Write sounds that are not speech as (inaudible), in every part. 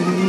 Mm-hmm.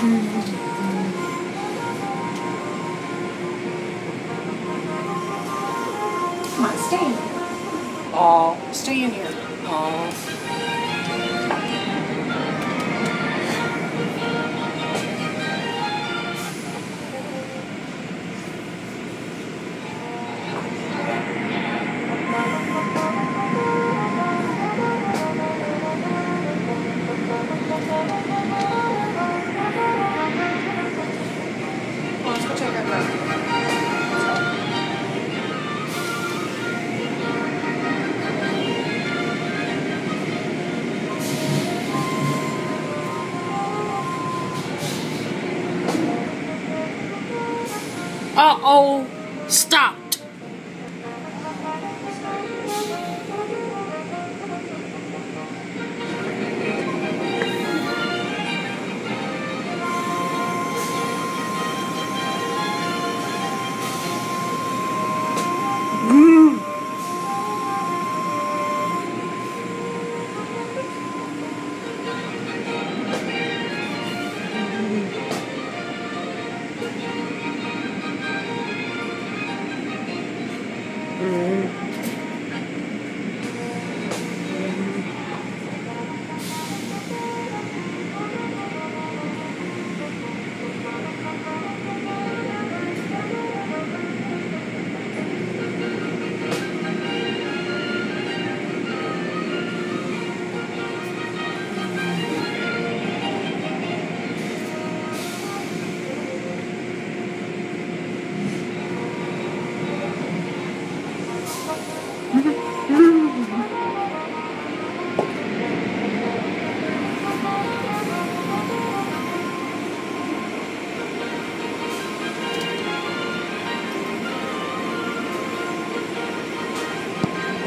Come on, stay in here. Oh, stay in here. Oh. uh oh, stop.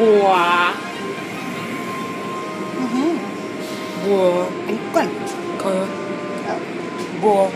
哇！嗯哼，哇！哎，滚！滚！哇！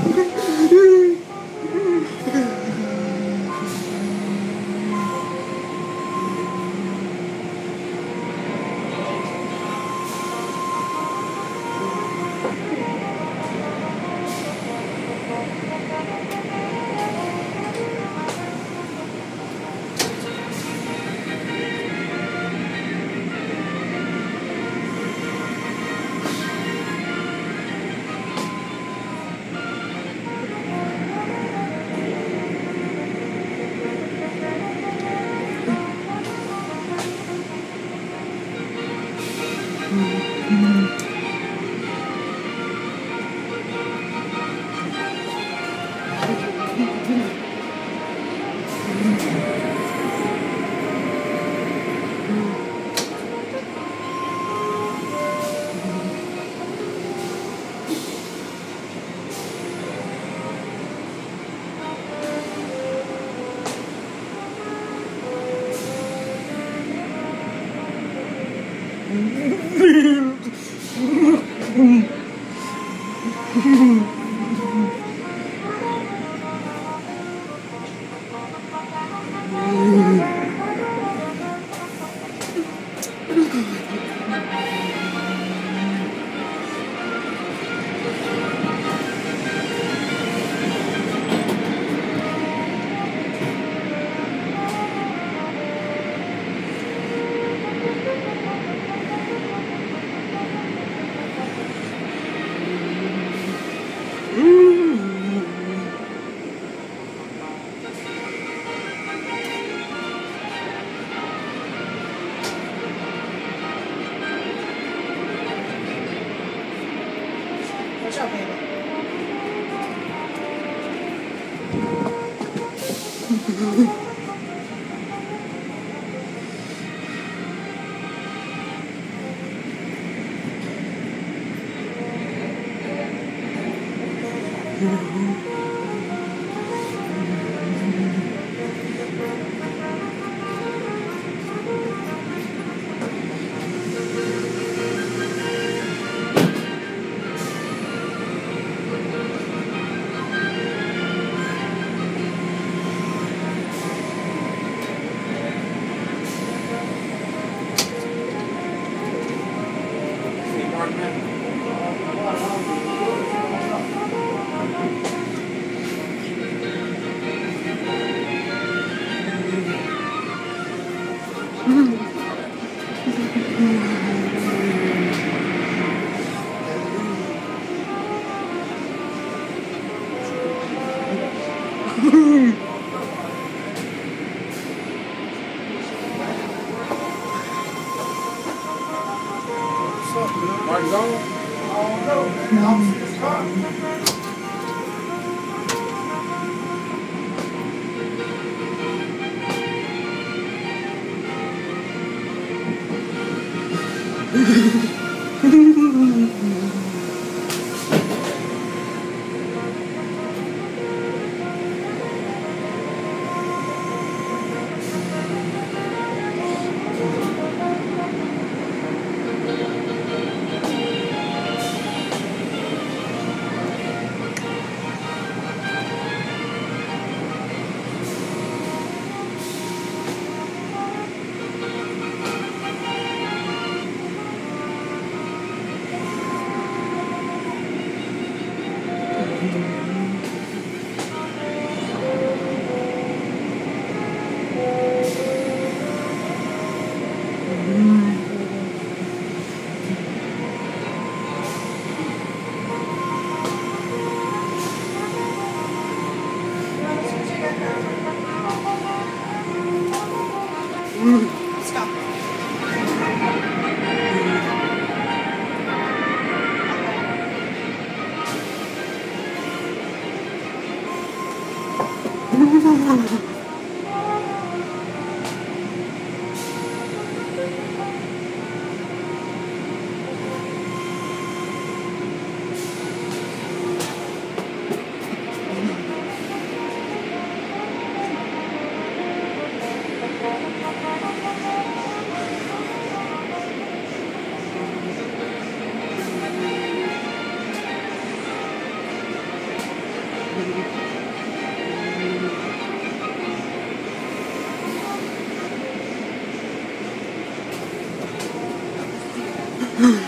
Okay. (laughs) Mm-hmm. 多少倍だ Mm-hmm. 嗯。Mark Zone? I don't know, man. i Mm-hmm. (laughs)